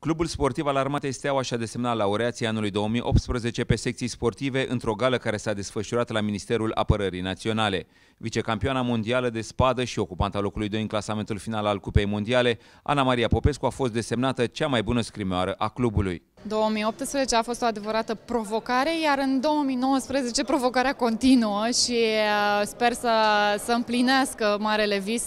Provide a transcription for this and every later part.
Clubul sportiv al Armatei Steaua și-a desemnat laureații anului 2018 pe secții sportive într-o gală care s-a desfășurat la Ministerul Apărării Naționale. Vicecampioana mondială de spadă și ocupanta locului 2 în clasamentul final al Cupei Mondiale, Ana Maria Popescu a fost desemnată cea mai bună scrimioară a clubului. 2018 a fost o adevărată provocare, iar în 2019 provocarea continuă și uh, sper să, să împlinească marele vis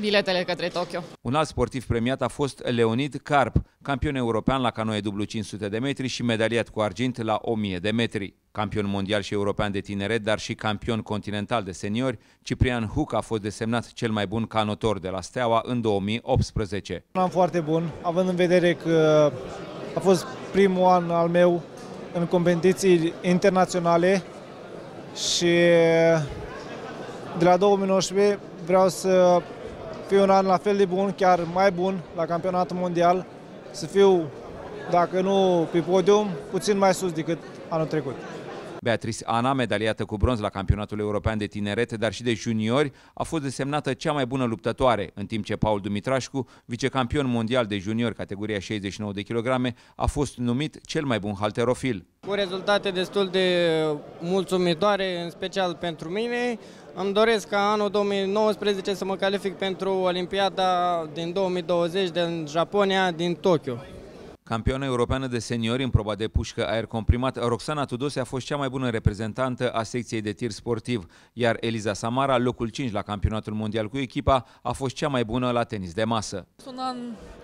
biletele către Tokyo. Un alt sportiv premiat a fost Leonid Carp, campion european la canoe dublu 500 de metri și medaliat cu argint la 1000 de metri. Campion mondial și european de tineret, dar și campion continental de seniori, Ciprian Huc a fost desemnat cel mai bun canotor de la Steaua în 2018. Un an foarte bun, având în vedere că a fost primul an al meu în competiții internaționale și de la 2019 vreau să fiu un an la fel de bun, chiar mai bun la campionatul mondial, să fiu, dacă nu pe podium, puțin mai sus decât anul trecut. Beatrice Ana, medaliată cu bronz la campionatul european de tineret, dar și de juniori, a fost desemnată cea mai bună luptătoare, în timp ce Paul Dumitrașcu, vicecampion mondial de juniori categoria 69 de kg, a fost numit cel mai bun halterofil. Cu rezultate destul de mulțumitoare, în special pentru mine, îmi doresc ca anul 2019 să mă calific pentru Olimpiada din 2020 din Japonia, din Tokyo. Campioană europeană de seniori în proba de pușcă aer comprimat, Roxana Tudose a fost cea mai bună reprezentantă a secției de tir sportiv, iar Eliza Samara, locul 5 la campionatul mondial cu echipa, a fost cea mai bună la tenis de masă. Un an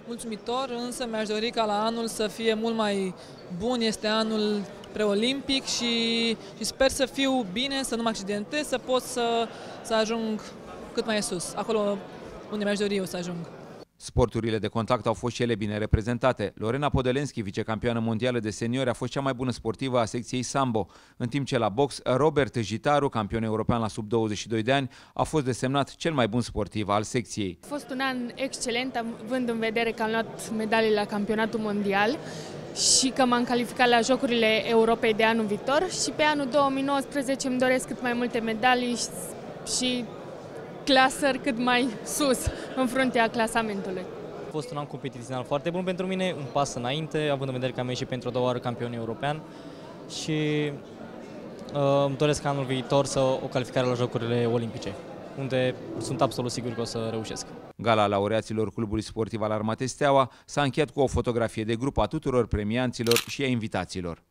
mulțumitor, însă mi-aș dori ca la anul să fie mult mai bun. Este anul preolimpic și, și sper să fiu bine, să nu mă accidentez, să pot să, să ajung cât mai sus, acolo unde mi-aș dori eu să ajung. Sporturile de contact au fost cele bine reprezentate. Lorena Podelenski, vicecampioană mondială de seniori, a fost cea mai bună sportivă a secției Sambo, în timp ce la box Robert Gitaru, campion european la sub 22 de ani, a fost desemnat cel mai bun sportiv al secției. A fost un an excelent, având în vedere că am luat medalii la campionatul mondial și că m-am calificat la Jocurile Europei de anul viitor și pe anul 2019 îmi doresc cât mai multe medalii și clasări cât mai sus în fruntea clasamentului. A fost un an competițional foarte bun pentru mine, un pas înainte, având în vedere că am ieșit pentru a doua oară campion european și uh, îmi doresc anul viitor să o calificare la Jocurile Olimpice unde sunt absolut sigur că o să reușesc. Gala laureaților Clubului Sportiv al Armatei Steaua s-a încheiat cu o fotografie de grup a tuturor premianților și a invitaților.